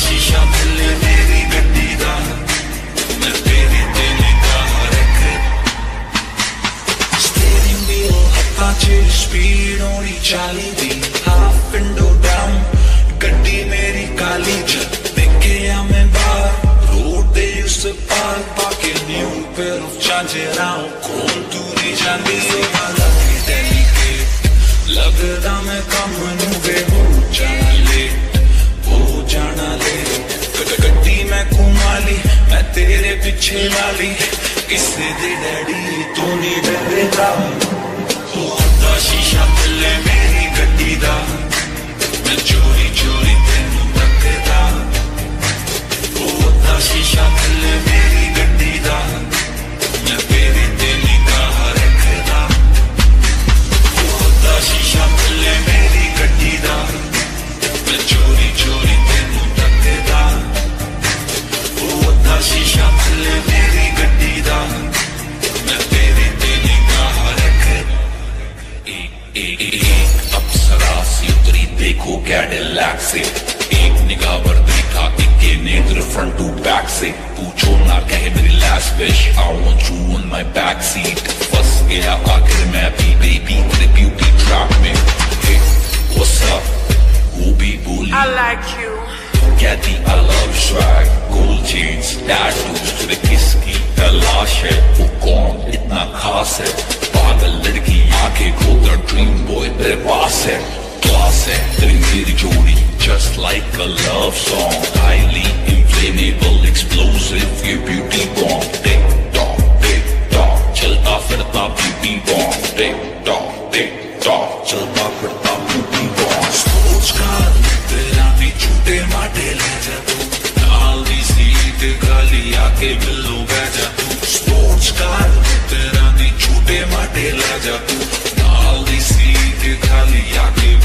शीशा थल्ले मेरी गड्डी दा मैं तेरी ते निगाह रख स्टीयरिंग व्हील हत्था च स्पीड होनी चाली दी हाफ़ विंडो डाउन गड्डी मेरी काली जब देखया मैं बाहर रोड दे उस पार पाके न्यू पेयर ऑफ़ चांजेरा कोल दूरी जाने से लगदा मैं कम ਪਿੱਛੇ ਵਾਲੀ ਕਿਸੇ ਦੇ ਡੈਡੀ ਤੂੰ ਨਹੀਂ ਡਰੇਗਾ ਉਹਦਾ ਸ਼ੀਸ਼ਾ ਥੱਲੇ कैडिलैक से। एक निगाह पर देखा एक के नेत्र फ्रंट टू बैक से। पूछो ना कहे मेरी last wish I want you in my back seat फंस गया आखिर मैं भी बेबी तेरे ब्यूटी ट्रैप में। हे व्हाट्स अप वो भी बोली I like you. कहती I love swag gold chains tattoos तेरे किसकी तलाश है। वो कौन? इतना खास है। पागल लड़की आँखें खोकर ड्रीम बॉय तेरे पास है। classic, trinity jodi, just like a love song. Highly inflammable, explosive, your beauty bomb. Tick tock, tick tock, chalta firta beauty bomb. Tick tock, tick tock, chalta firta beauty bomb. Sports car, तेरा भी छूटे माटे ले जा तू, नाल दी seat ke billo बिल्लो ja tu. Sports car, तेरा भी छूटे माटे ले जा तू, नाल दी सीट गली आके